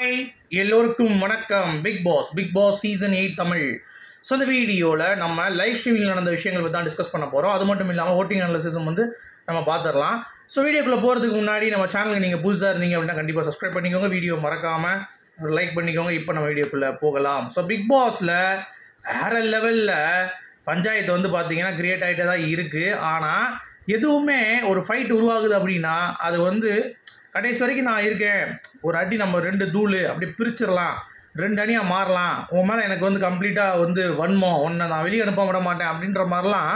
Hi எல்லோருக்கும் வணக்கம். Bigg Boss Bigg Boss season eight Tamil. So இந்த வீடியோவில் நம்ம லைவ் ஸ்ட்ரீமில் நடந்த விஷயங்கள் பற்றி தான் டிஸ்கஸ் பண்ண போகிறோம் அது மட்டும் இல்லாமல் ஓட்டிங் அனலிசிஸும் வந்து நம்ம பார்த்துடலாம் ஸோ வீடியோக்குள்ளே போகிறதுக்கு முன்னாடி நம்ம சேனலுக்கு நீங்கள் புதுசாக இருந்தீங்க அப்படின்னா கண்டிப்பாக சப்ஸ்கிரைப் பண்ணிக்கோங்க. வீடியோ மறக்காமல் ஒரு லைக் பண்ணிக்கோங்க. இப்போ நம்ம வீடியோக்குள்ளே போகலாம். ஸோ பிக் பாஸில் வேறு லெவலில் பஞ்சாயத்து வந்து பார்த்தீங்கன்னா கிரியேட் ஆகிட்டே தான் இருக்குது ஆனால் எதுவுமே ஒரு ஃபைட் உருவாகுது அப்படின்னா அது வந்து கடைசி வரைக்கும் நான் இருக்கேன். ஒரு அடி நம்ம ரெண்டு தூள் அப்படி பிரிச்சிடலாம் ரெண்டு அணியாக மாறலாம். உன் மேலே எனக்கு வந்து கம்ப்ளீட்டாக வந்து வன்மம். உன்னை நான் வெளியே அனுப்ப விட மாட்டேன் அப்படின்ற மாதிரிலாம்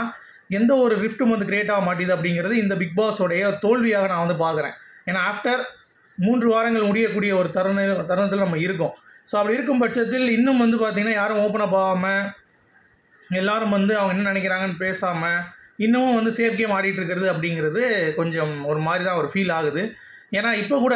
எந்த ஒரு ரிஃப்ட்டும் வந்து கிரியேட் ஆக மாட்டேது அப்படிங்கிறது இந்த பிக் பாஸோடைய தோல்வியாக நான் வந்து பார்க்குறேன். ஏன்னா ஆஃப்டர் மூன்று வாரங்கள் முடியக்கூடிய ஒரு தருண தருணத்தில் நம்ம இருக்கோம். ஸோ அப்படி இருக்கும் பட்சத்தில் இன்னும் வந்து பார்த்திங்கன்னா யாரும் ஓப்பன் அப் ஆகாமல் எல்லாரும் வந்து அவங்க என்ன நினைக்கிறாங்கன்னு பேசாமல் இன்னமும் வந்து சேஃப் கேம் ஆடிட்டு இருக்கிறது அப்படிங்கிறது கொஞ்சம் ஒரு மாதிரி தான் ஒரு ஃபீல் ஆகுது. ஏன்னா இப்போ கூட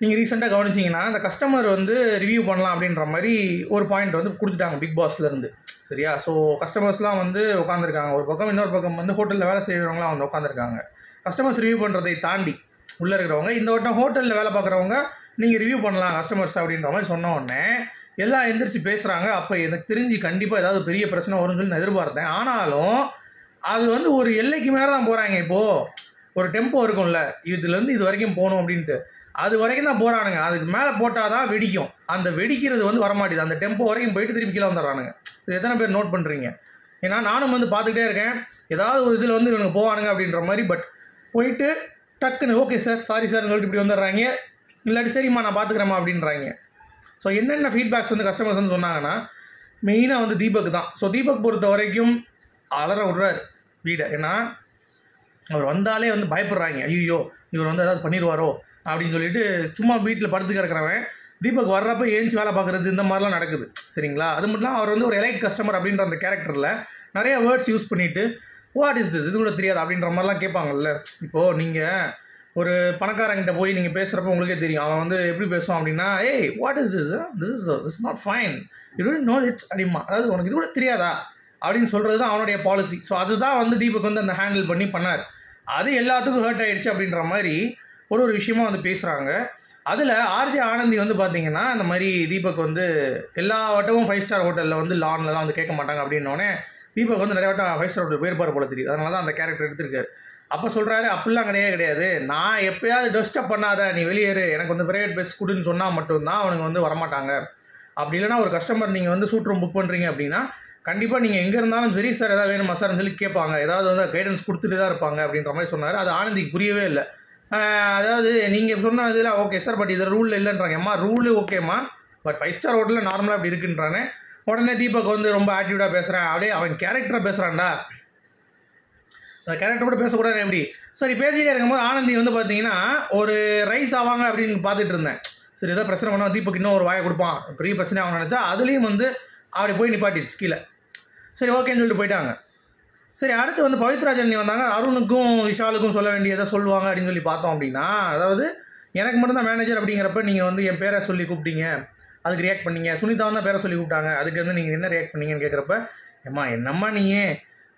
நீங்கள் ரீசெண்டாக கவனிச்சிங்கன்னா அந்த கஸ்டமர் வந்து ரிவ்யூ பண்ணலாம் அப்படின்ற மாதிரி ஒரு பாயிண்ட் வந்து கொடுத்துட்டாங்க பிக் பாஸ்லேருந்து சரியா? ஸோ கஸ்டமர்ஸ்லாம் வந்து உட்காந்துருக்காங்க ஒரு பக்கம் இன்னொரு பக்கம் வந்து ஹோட்டலில் வேலை செய்கிறவங்களாம் வந்து உட்காந்துருக்காங்க கஸ்டமர்ஸ் ரிவ்யூ பண்ணுறதை தாண்டி உள்ளே இருக்கிறவங்க இந்த வட்டம் ஹோட்டலில் வேலை பார்க்குறவங்க நீங்கள் ரிவ்யூ பண்ணலாம் கஸ்டமர்ஸ் அப்படின்ற மாதிரி சொன்ன உடனே எல்லாம் எந்திரிச்சு பேசுகிறாங்க அப்போ எனக்கு தெரிஞ்சு கண்டிப்பாக ஏதாவது பெரிய பிரச்சனை வரும்னு சொல்லி நான் எதிர்பார்த்தேன். ஆனாலும் அது வந்து ஒரு எல்லைக்கு மேலே தான் போகிறாங்க இப்போது ஒரு டெம்போ இருக்கும்ல. இதுலேருந்து இது வரைக்கும் போகணும் அப்படின்ட்டு. அது வரைக்கும் தான் போகிறானுங்க அதுக்கு மேலே போட்டால் தான் வெடிக்கும். அந்த வெடிக்கிறது வந்து வரமாட்டேது. அந்த டெம்போ வரைக்கும் போயிட்டு திருப்பி கீழே வந்துடுறானுங்க. இது எத்தனை பேர் நோட் பண்ணுறீங்க ஏன்னா நானும் வந்து பார்த்துக்கிட்டே இருக்கேன். ஏதாவது ஒரு இதில் வந்து இவனுக்கு போவானுங்க அப்படின்ற மாதிரி பட் போயிட்டு டக்குன்னு ஓகே சார் சாரி சார் சொல்லிட்டு இப்படி வந்துடுறாங்க. இல்லாட்டி சரிம்மா நான் பார்த்துக்கிறேம்மா அப்படின்றாங்க. ஸோ என்னென்ன ஃபீட்பேக்ஸ் வந்து கஸ்டமர்ஸ் வந்து சொன்னாங்கன்னா மெயினாக வந்து தீபக் தான். ஸோ தீபக் பொறுத்த வரைக்கும் அலற விடுறாரு. வீடை. ஏன்னா அவர் வந்தாலே வந்து பயப்படுறாங்க. ஐயோ இவர் வந்து ஏதாவது பண்ணிடுவாரோ அப்படின்னு சொல்லிட்டு சும்மா வீட்டில் படுத்து கிடக்கிறவன் தீபக் வர்றப்ப ஏஞ்சி வேலை பார்க்குறது இந்த மாதிரிலாம் நடக்குது. சரிங்களா? அது மட்டும் இல்லாமல் அவர் வந்து ஒரு எலைட் கஸ்டமர் அப்படின்ற அந்த கேரக்டரில் நிறைய வேர்ட்ஸ் யூஸ் பண்ணிவிட்டு வாட் இஸ் திஸ் இது கூட தெரியாது? அப்படின்ற மாதிரிலாம் கேட்பாங்கல்ல. இப்போது நீங்கள் ஒரு பணக்காரங்கிட்ட போய் நீங்கள் பேசுகிறப்ப உங்களுக்கே தெரியும். அவன் வந்து எப்படி பேசுவான் அப்படின்னா ஏய் what is this this is this not fine you don't know it's அப்படிமா அதாவது உனக்கு இது கூட தெரியாதா? அப்படின்னு சொல்கிறது தான் அவனுடைய பாலிசி ஸோ அதுதான் வந்து தீபக் வந்து அந்த ஹேண்டில் பண்ணி பண்ணார். அது எல்லாத்துக்கும் ஹர்ட் ஆகிடுச்சு அப்படின்ற மாதிரி ஒரு ஒரு விஷயமா வந்து பேசுகிறாங்க அதில் ஆர்ஜே ஆனந்தி வந்து பார்த்தீங்கன்னா இந்த மாதிரி தீபக் வந்து எல்லா வட்டமும் ஃபைவ் ஸ்டார் ஹோட்டலில் வந்து லான்லலாம் வந்து கேட்க மாட்டாங்க அப்படின்னோடனே தீபக் வந்து நிறைய வட்டம் ஃபைவ் ஸ்டார் ஹோட்டல் போயிருப்பார் போல தெரியுது. அதனால தான் அந்த கேரக்டர் எடுத்திருக்காரு. அப்போ சொல்கிறாரு அப்படிலாம் கிடையாது கிடையாது. நான் எப்பயாவது டிஸ்டர்ப் பண்ணாத நீ வெளியேறு. எனக்கு வந்து ப்ரைவேட் பஸ் கொடுன்னு சொன்னால் மட்டும்தான் அவனுங்க வந்து வரமாட்டாங்க. அப்படி இல்லைனா ஒரு கஸ்டமர் நீங்கள் வந்து சூட் ரூம் புக் பண்ணுறீங்க அப்படின்னா கண்டிப்பாக நீங்கள் எங்கே இருந்தாலும் சரி சார் எதாவது வேணுமா சார்னு சொல்லி கேட்பாங்க. ஏதாவது வந்து கைடன்ஸ் கொடுத்துட்டு தான் இருப்பாங்க அப்படின்ற மாதிரி சொன்னார். அது ஆனந்திக்கு புரியவே இல்லை. அதாவது நீங்கள் சொன்ன இதில் ஓகே சார் பட் இது ரூல் இல்லைன்றாங்க. அம்மா ரூலு ஓகேம்மா பட் ஃபைவ் ஸ்டார் ஹோட்டலில் நார்மலாக அப்படி இருக்குன்றானே. உடனே தீபக் வந்து ரொம்ப ஆட்டிடியூடாக பேசுகிறேன் அப்படியே அவன் கேரக்டராக பேசுகிறான்டா அந்த கேரக்டர் கூட பேசக்கூடாது எப்படி? சரி பேசிகிட்டே இருக்கும்போது ஆனந்தி வந்து பார்த்தீங்கன்னா ஒரு ரைஸ் ஆவாங்க அப்படின்னு பார்த்துட்டு இருந்தேன். சரி ஏதோ பிரச்சனை பண்ணால் தீபக் இன்னும் ஒரு வாயை கொடுப்பான். பெரிய பிரச்சனை ஆகணும்னு நினச்சா அதுலேயும் வந்து அப்படி போய் நிப்பாட்டிடுச்சு கீழே. சரி ஓகேன்னு சொல்லிட்டு போயிட்டாங்க. சரி அடுத்து வந்து பவித்ராஜன் வந்தாங்க. அருணுக்கும் விஷாலுக்கும் சொல்ல வேண்டியதை சொல்லுவாங்க அப்படின்னு சொல்லி பார்த்தோம் அப்படின்னா அதாவது எனக்கு மட்டும்தான் மேனேஜர் அப்படிங்கிறப்ப நீங்கள் வந்து என் பேரை சொல்லி கூப்பிட்டீங்க. அதுக்கு ரியாக்ட் பண்ணீங்க. சுனிதாவும் தான் பேரை சொல்லி கூப்பிட்டாங்க. அதுக்கு வந்து நீங்கள் என்ன ரியாக்ட் பண்ணீங்கன்னு கேட்குறப்ப ஏம்மா என்னம்மா நீயே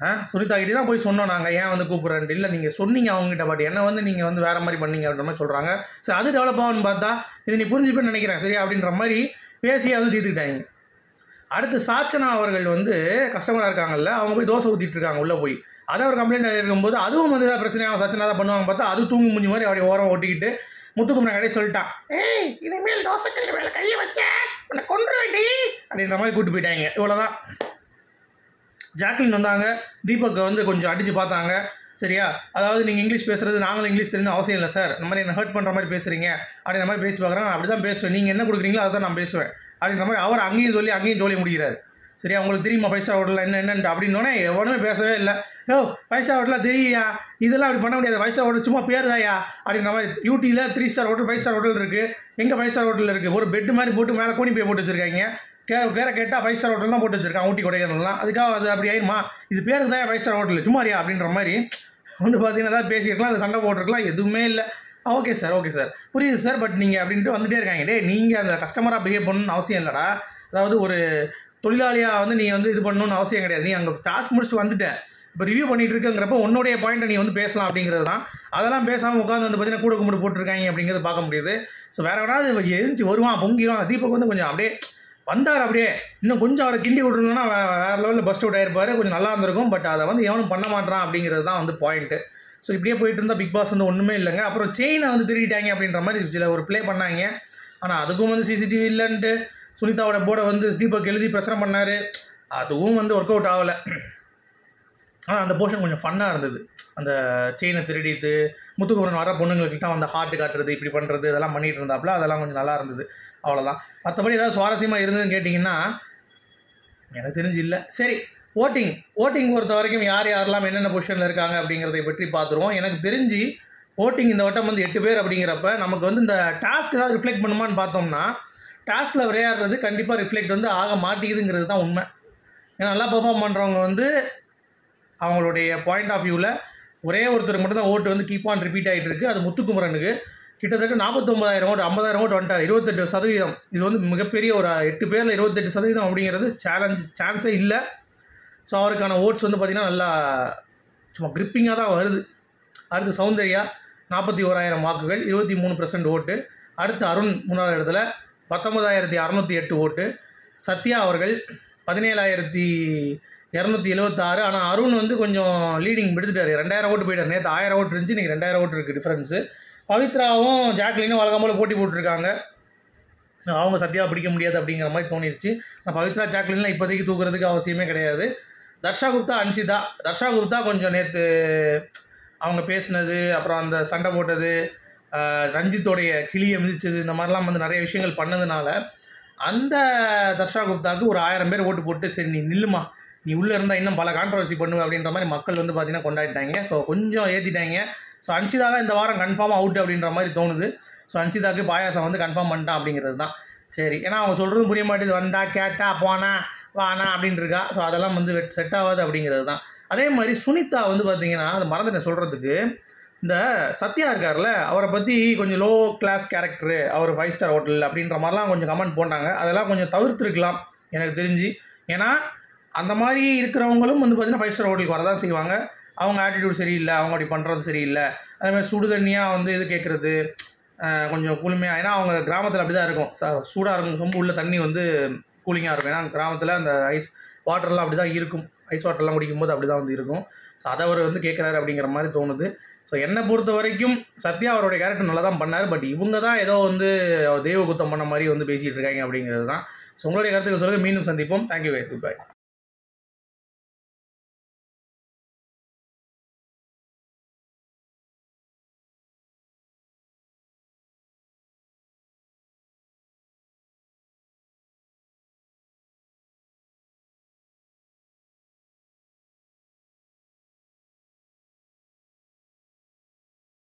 ஆ? சுனிதா கிட்டே தான் போய் சொன்னோம் நாங்கள் ஏன் வந்து கூப்பிட்றேன்ட்டு? இல்லை நீங்கள் சொன்னீங்க அவங்ககிட்ட பட் என்ன வந்து நீங்கள் வந்து வேறு மாதிரி பண்ணீங்க அப்படின்ற மாதிரி சொல்கிறாங்க சரி அது டெவலப் ஆகும்னு பார்த்தா இது நீ புரிஞ்சுப்பேன்னு நினைக்கிறேன் சரியா? அப்படின்ற மாதிரி பேசி வந்து தீர்த்துக்கிட்டாங்க. அடுத்து சாச்சனா அவர்கள் வந்து கஸ்டமராக இருக்காங்கல்ல அவங்க போய் தோசை ஊற்றிட்டு இருக்காங்க உள்ளே போய். அதை ஒரு கம்ப்ளைண்ட் இருக்கும்போது அதுவும் வந்து ஏதாவது பிரச்சனையாக சச்சனா தான் பண்ணுவாங்க பார்த்தா அது தூங்கு முடிஞ்ச மாதிரி அப்படியே ஓரம் ஓட்டிக்கிட்டு முத்துக்குமரன் கடை சொல்லிட்டான். ஏய் இனிமேல் தோசைக்கல் மேலே கையை வச்ச உன்னை கொண்டு வேண்டி அப்படின்ற மாதிரி கூப்பிட்டு போயிட்டாங்க. இவ்வளோதான் ஜாக்லின் வந்தாங்க. தீபக்கை வந்து கொஞ்சம் அடித்து பார்த்தாங்க. சரியா? அதாவது நீங்கள் இங்கிலீஷ் பேசுகிறது நாங்களும் இங்கிலீஷ் தெரிஞ்ச அவசியம் இல்லை சார். இந்த மாதிரி என்ன ஹர்ட் பண்ணுற மாதிரி பேசுகிறீங்க அப்படின்ற மாதிரி பேசி பார்க்குறேன். அப்படி தான் பேசுவேன். நீங்கள் என்ன கொடுக்குறீங்களோ அதை தான் நான் பேசுவேன். அப்படின்ற மாதிரி அவர் அங்கேயும் சொல்லி அங்கேயும் சொல்லி முடிக்கிறார். சரியா? உங்களுக்கு தெரியுமா ஃபைவ் ஸ்டார் ஹோட்டலில் என்ன என்னன்ட்டு? அப்படின்னோடனே எவனுமே பேசவே இல்லை. ஓ ஃபைவ் ஸ்டார் ஹோட்டலில் தெரியா இதெல்லாம் அப்படி பண்ண முடியாது. ஃபைவ் ஸ்டார் ஹோட்டல் சும்மா பேர் தாயா அப்படின்ற மாதிரி யூடியில் three star hotel five star hotel இருக்குது எங்கே ஃபைவ் ஸ்டார் ஹோட்டல் இருக்குது ஒரு பெட்டு மாதிரி போட்டு மேலே கோணி போய் போட்டு வச்சுருக்காங்க. கே பேரை கேட்டால் ஃபைவ் ஸ்டார் ஹோட்டல் தான் போட்டு வச்சிருக்கான் ஊட்டி கொடைக்கானல்லாம். அதுக்காக அது அப்படி ஆயிருமா? இது பேருக்கு தான் ஃபைவ் ஸ்டார் ஹோட்டல் சும்மாரியா? அப்படின்ற மாதிரி வந்து பார்த்தீங்கன்னா ஏதாவது பேசியிருக்கலாம் அது சண்டை போட்டிருக்கலாம் எதுவுமே இல்லை. ஓகே சார் ஓகே சார் புரியுது சார் பட் நீங்கள் அப்படின்ட்டு வந்துட்டே இருக்காங்க. டே நீங்கள் அந்த கஸ்டமராக பிஹேவ் பண்ணணும்னு அவசியம் இல்லைடா. அதாவது ஒரு தொழிலாளியாக வந்து நீ வந்து இது பண்ணணும்னு அவசியம் கிடையாது. நீ அங்கே டாஸ்க் முடிச்சுட்டு வந்துட்டேன் இப்போ ரிவ்யூ பண்ணிட்டு இருக்குங்கிறப்ப உன்னுடைய பாயிண்ட்டை நீ வந்து பேசலாம் அப்படிங்கிறது தான். அதெல்லாம் பேசாமல் உட்காந்து வந்து பார்த்தீங்கன்னா கூட கும்பிட்டு போட்டிருக்காங்க அப்படிங்கிறது பார்க்க முடியுது. ஸோ வேறு எவனாவது எரிஞ்சு வருவான் பொங்கிடுவான். தீபக் வந்து கொஞ்சம் அப்படியே வந்தார் அப்படியே. இன்னும் கொஞ்சம் அவரை கிண்டி விட்டுருந்தோன்னா வேறு லெவலில் பஸ்ட் அவுட் ஆகிருப்பார் கொஞ்சம் நல்லா இருந்திருக்கும் பட் அதை வந்து எவனும் பண்ண மாட்டான் அப்படிங்கிறது தான் வந்து பாயிண்ட்டு ஸோ இப்படியே போயிட்டு இருந்தால் பிக் பாஸ் வந்து ஒன்றுமே இல்லைங்க. அப்புறம் செயினை வந்து திருடிட்டாங்க அப்படின்ற மாதிரி சில ஒரு ப்ளே பண்ணாங்க. ஆனால் அதுக்கும் வந்து சிசிடிவி இல்லைன்ட்டு சுனிதாவோட போர்டை வந்து தீபக் எழுதி பிரச்சனை பண்ணார். அதுவும் வந்து ஒர்க் அவுட் ஆகலை. ஆனால் அந்த போர்ஷன் கொஞ்சம் ஃபன்னாக இருந்தது. அந்த செயினை திருடிட்டு முத்துக்குமரன் வர பொண்ணுங்கள்கிட்ட வந்து ஹார்ட் காட்டுறது இப்படி பண்ணுறது இதெல்லாம் பண்ணிகிட்டு இருந்தாப்புல அதெல்லாம் கொஞ்சம் நல்லா இருந்தது. அவ்வளோதான் மற்றபடி ஏதாவது சுவாரஸ்யமாக இருந்ததுன்னு கேட்டிங்கன்னா எனக்கு தெரிஞ்சு இல்லை. சரி ஓட்டிங் ஓட்டிங் பொறுத்த வரைக்கும் யார் யாரெல்லாம் என்னென்ன பொசிஷனில் இருக்காங்க அப்படிங்கிறதை பற்றி பார்த்துருவோம். எனக்கு தெரிஞ்சு ஓட்டிங் இந்த வட்டம் வந்து எட்டு பேர் அப்படிங்கிறப்ப நமக்கு வந்து இந்த டாஸ்க் ஏதாவது ரிஃப்ளெக்ட் பண்ணுமான்னு பார்த்தோம்னா டாஸ்கில் விளையாடுறது கண்டிப்பாக ரிஃப்ளெக்ட் வந்து ஆக மாட்டேங்குதுங்கிறது தான் உண்மை. ஏன்னா நல்லா பெர்ஃபார்ம் பண்ணுறவங்க வந்து அவங்களுடைய பாயிண்ட் ஆஃப் வியூவில் ஒரே ஒருத்தருக்கு மட்டும் தான் ஓட்டு வந்து கீப் ஆன் ரிப்பீட் ஆகிட்டு இருக்குது அது முத்துக்குமரனுக்கு. கிட்டத்தட்ட நாற்பத்தொம்பதாயிரம் ஓட்டு ஐம்பதாயிரம் ஓட்டு வந்துட்டார். இருபத்தெட்டு சதவீதம். இது வந்து மிகப்பெரிய ஒரு எட்டு பேரில் இருபத்தெட்டு சதவீதம் அப்படிங்கிறது சேலஞ்ச் சான்ஸே இல்லை. ஸோ அவருக்கான ஓட்ஸ் வந்து பார்த்திங்கன்னா நல்லா சும்மா கிரிப்பிங்காக தான் வருது. அடுத்து சௌந்தர்யா நாற்பத்தி ஓராயிரம் வாக்குகள் இருபத்தி மூணு பர்சன்ட் ஓட்டு. அடுத்து அருண் மூணாவது இடத்துல பத்தொன்பதாயிரத்தி அறநூற்றி எட்டு ஓட்டு. சத்யா அவர்கள் பதினேழாயிரத்தி இரநூத்தி எழுபத்தாறு ஆனால் அருண் வந்து கொஞ்சம் லீடிங் எடுத்துட்டார். ரெண்டாயிரம் ஓட்டு போயிட்டார். நேற்று ஆயிரம் ஓட்டு இருந்துச்சு இன்றைக்கி ரெண்டாயிரம் ஓட்டு இருக்குது டிஃப்ரென்ஸு பவித்ராவும் ஜாக்லினும் வழக்கம் போல் போட்டி போட்டிருக்காங்க. அவங்க சத்யா பிடிக்க முடியாது அப்படிங்கிற மாதிரி தோணிருச்சு. நான் பவித்ரா ஜாக்லின்லாம் இப்போதைக்கு தூக்குறதுக்கு அவசியமே கிடையாது. தர்ஷா குப்தா அன்ஷிதா. தர்ஷா குப்தா கொஞ்சம் நேற்று அவங்க பேசினது அப்புறம் அந்த சண்டை போட்டது ரஞ்சித்தோடைய கிளியை மிதிச்சது இந்த மாதிரிலாம் வந்து நிறைய விஷயங்கள் பண்ணதுனால அந்த தர்ஷா குப்தாவுக்கு ஒரு ஆயிரம் பேர் ஓட்டு போட்டு சரி நீ நில்லுமா. நீ உள்ளே இருந்தால் இன்னும் பல கான்ட்ரவர்சி பண்ணுவ. அப்படின்ற மாதிரி மக்கள் வந்து பார்த்திங்கன்னா கொண்டாடிட்டாங்க. ஸோ கொஞ்சம் ஏற்றிட்டாங்க ஸோ அன்ஷிதா தான் இந்த வாரம் கன்ஃபார்ம் அவுட் அப்படின்ற மாதிரி தோணுது. ஸோ அன்சிதாக்கு பாயாசம் வந்து கன்ஃபார்ம் பண்ணிட்டான் அப்படிங்கிறது தான். சரி. ஏன்னா அவங்க சொல்கிறதும் புரிய மாட்டேது வந்தா கேட்டா போனா வானா அப்படின்னு இருக்கா ஸோ அதெல்லாம் வந்து செட் ஆகாது அப்படிங்கிறது தான். அதே மாதிரி சுனிதா வந்து பார்த்தீங்கன்னா அந்த மறந்துட்டேன் சொல்கிறதுக்கு இந்த சத்யா இருக்கார்ல அவரை பற்றி கொஞ்சம் லோ கிளாஸ் கேரக்டரு அவர் ஃபைவ் ஸ்டார் ஹோட்டல் அப்படின்ற மாதிரிலாம் கொஞ்சம் கமெண்ட் போட்டாங்க. அதெல்லாம் கொஞ்சம் தவிர்த்துருக்கலாம் எனக்கு தெரிஞ்சு. ஏன்னா அந்த மாதிரி இருக்கிறவங்களும் வந்து பார்த்தீங்கன்னா ஃபைவ் ஸ்டார் ஹோட்டலுக்கு வரதான் செய்வாங்க. அவங்க ஆட்டிடியூட் சரியில்லை அவங்க அப்படி பண்ணுறது சரியில்லை. அதே மாதிரி சுடு தண்ணியாக வந்து இது கேட்குறது கொஞ்சம் குளுமையாக ஏன்னா அவங்க கிராமத்தில் அப்படி தான் இருக்கும். ச சூடாக இருக்கும் ரொம்ப உள்ள தண்ணி வந்து கூலிங்காக இருக்கும். ஏன்னா கிராமத்தில் அந்த ஐஸ் வாட்டர்லாம் அப்படி தான் இருக்கும். ஐஸ் வாட்டர்லாம் குடிக்கும்போது அப்படி தான் வந்து இருக்கும். ஸோ அதை அவர் வந்து கேட்குறாரு அப்படிங்கிற மாதிரி தோணுது. ஸோ என்னை பொறுத்த வரைக்கும் சத்யா அவருடைய கேரக்டர் நல்லா தான் பண்ணார். பட் இவங்க தான் ஏதோ வந்து தெய்வ குத்தம் பண்ண மாதிரி வந்து பேசிகிட்டு இருக்காங்க அப்படிங்கிறது தான் ஸோ உங்களுடைய கருத்துக்கு சொல்லுங்கள் மீண்டும் சந்திப்போம். Thank you wise good bye